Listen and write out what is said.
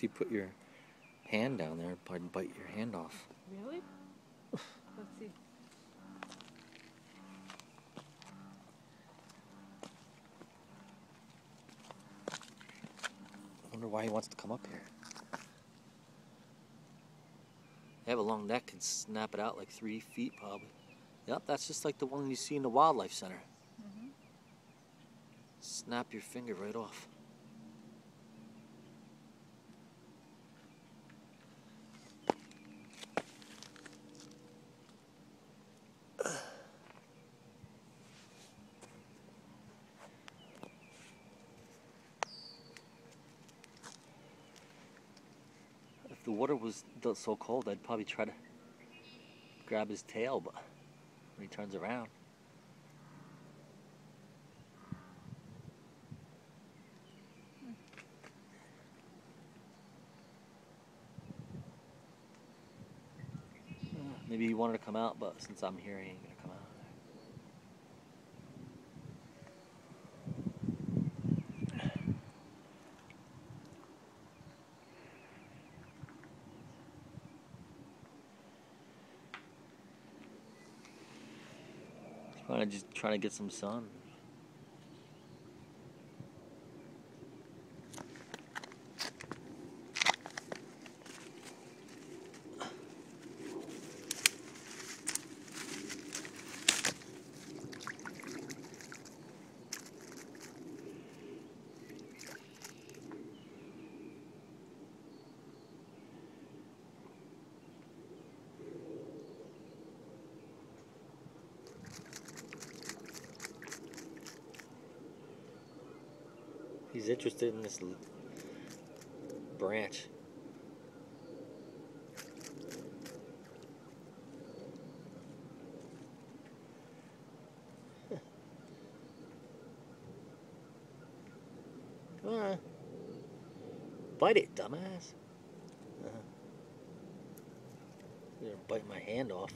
If you put your hand down there, it'd probably bite your hand off. Really? Let's see. I wonder why he wants to come up here. They have a long neck and snap it out like three feet probably. Yep, that's just like the one you see in the wildlife center. Mm-hmm. Snap your finger right off. If the water was so cold, I'd probably try to grab his tail, but when he turns around. Uh, Maybe he wanted to come out, but since I'm here, he ain't gonna come out. He's probably just trying to get some sun. He's interested in this branch. Come on. Bite it, dumbass. Uh-huh. You're gonna bite my hand off.